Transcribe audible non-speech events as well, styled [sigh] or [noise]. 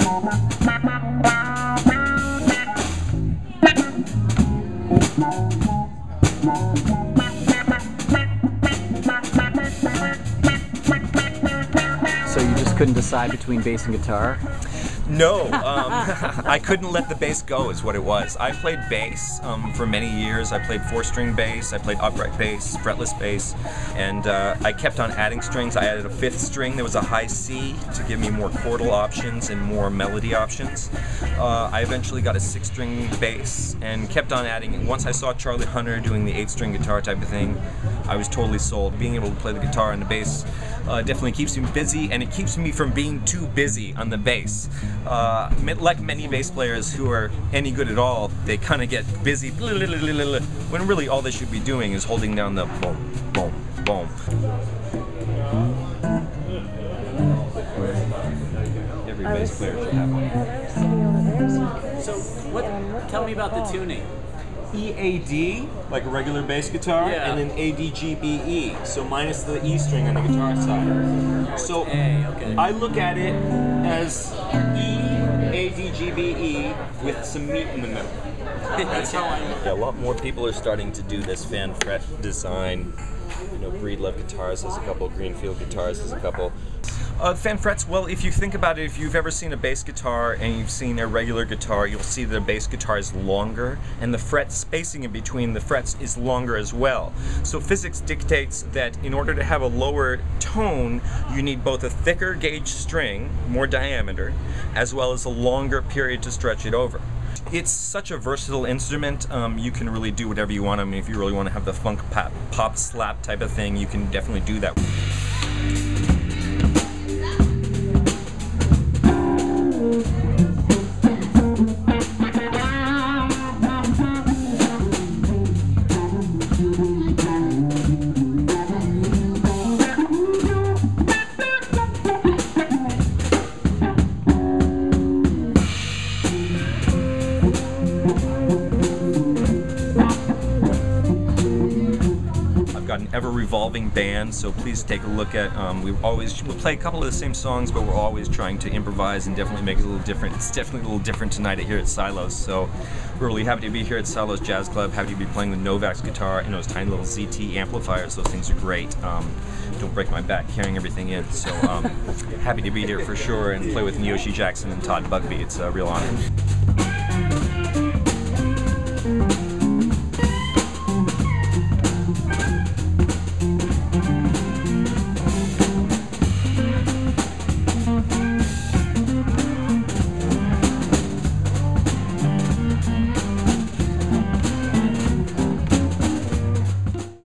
So you couldn't decide between bass and guitar? No, um, [laughs] I couldn't let the bass go, is what it was. I played bass um, for many years. I played four string bass, I played upright bass, fretless bass, and uh, I kept on adding strings. I added a fifth string, there was a high C to give me more chordal options and more melody options. Uh, I eventually got a six string bass and kept on adding. It. Once I saw Charlie Hunter doing the eight string guitar type of thing, I was totally sold. Being able to play the guitar and the bass uh, definitely keeps me busy, and it keeps me from being too busy on the bass. Uh, like many bass players who are any good at all, they kind of get busy [laughs] when really all they should be doing is holding down the boom, boom, boom. Every bass player should have one. So what? Tell me about the tuning. EAD, like a regular bass guitar, Yeah. and then ADGBE, so minus the E string on the guitar side. Oh, so A, okay. I look at it as E, ADGBE with some meat in the middle. That's how I Yeah, a lot more people are starting to do this fan fret design. You know, Breedlove Guitars has a couple, Greenfield Guitars has a couple. Uh, fan frets, well, if you think about it, if you've ever seen a bass guitar and you've seen a regular guitar, you'll see that a bass guitar is longer and the fret spacing in between the frets is longer as well. So physics dictates that in order to have a lower tone, you need both a thicker gauge string, more diameter, as well as a longer period to stretch it over. It's such a versatile instrument. Um, you can really do whatever you want. I mean, if you really want to have the funk pop, pop slap type of thing, you can definitely do that. Got an ever revolving band, so please take a look at. Um, we always we'll play a couple of the same songs, but we're always trying to improvise and definitely make it a little different. It's definitely a little different tonight here at Silos. So we're really happy to be here at Silos Jazz Club. Happy to be playing the Novax guitar and those tiny little ZT amplifiers. Those things are great. Um, don't break my back carrying everything in. So um, [laughs] happy to be here for sure and play with Yoshi Jackson and Todd Bugby. It's a real honor.